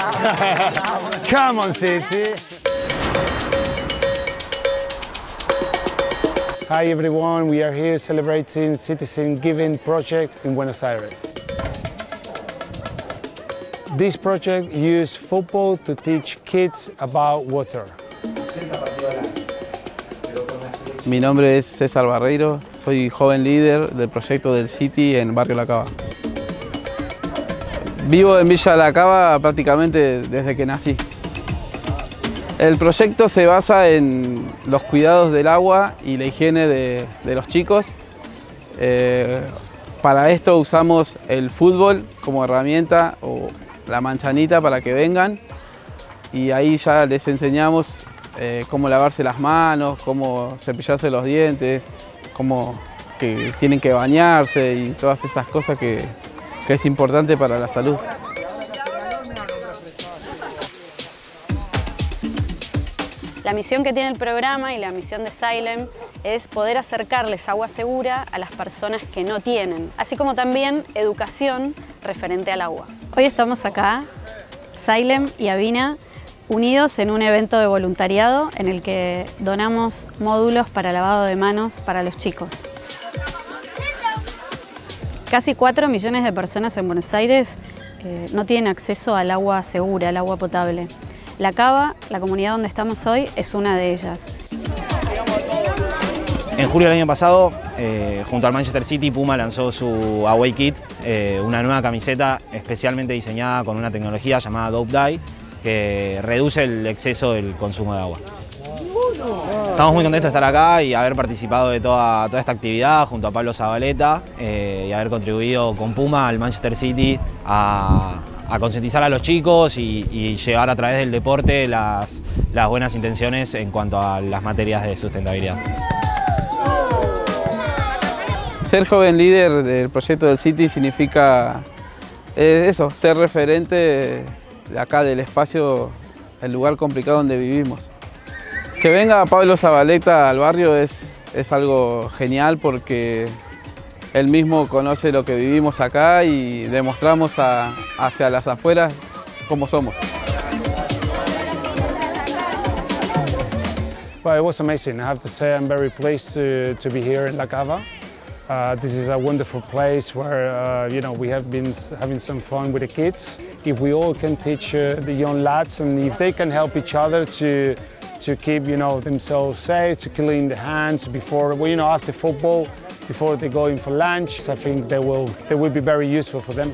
Come on, City. Hi everyone, we are here celebrating Citizen Giving Project in Buenos Aires. This project uses football to teach kids about water. Mi nombre es César Barreiro, soy joven líder del proyecto del City en Barrio La Cava. Vivo en Villa La Cava prácticamente desde que nací. El proyecto se basa en los cuidados del agua y la higiene de, los chicos. Eh, para esto usamos el fútbol como herramienta o la manzanita para que vengan y ahí ya les enseñamos eh, cómo lavarse las manos, cómo cepillarse los dientes, cómo que tienen que bañarse y todas esas cosas que, que es importante para la salud. La misión que tiene el programa y la misión de Silem es poder acercarles agua segura a las personas que no tienen, así como también educación referente al agua. Hoy estamos acá, Silem y Avina, unidos en un evento de voluntariado en el que donamos módulos para lavado de manos para los chicos. Casi 4 millones de personas en Buenos Aires eh, no tienen acceso al agua segura, al agua potable. La Cava, la comunidad donde estamos hoy, es una de ellas. En julio del año pasado, eh, junto al Manchester City, Puma lanzó su Away Kit, eh, una nueva camiseta especialmente diseñada con una tecnología llamada Dope Dye, que reduce el exceso del consumo de agua. Estamos muy contentos de estar acá y haber participado de toda, toda esta actividad junto a Pablo Zabaleta eh, y haber contribuido con Puma al Manchester City a, a concientizar a los chicos y, llevar a través del deporte las, las buenas intenciones en cuanto a las materias de sustentabilidad. Ser joven líder del proyecto del City significa eh, eso, ser referente de acá del espacio, el lugar complicado donde vivimos. Que venga Pablo Zabaleta al barrio es, es algo genial porque él mismo conoce lo que vivimos acá y demostramos a, hacia las afueras cómo somos. Well, it was amazing. I have to say I'm very pleased to, be here in La Cava. Uh, this is a wonderful place where uh, you know we have been having some fun with the kids. If we all can teach uh, the young lads and if they can help each other to to keep you know themselves safe, to clean the hands before well, you know after football, before they go in for lunch, I think they will they will be very useful for them.